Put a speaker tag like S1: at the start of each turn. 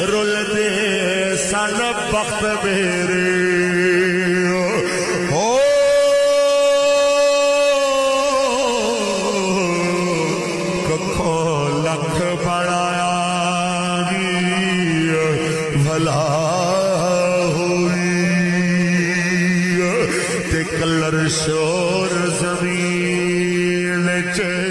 S1: रुलदे सन वक्त मेरे। हो। कखो लख बड़ाया भला हुई। कलर शोर ज़मीन च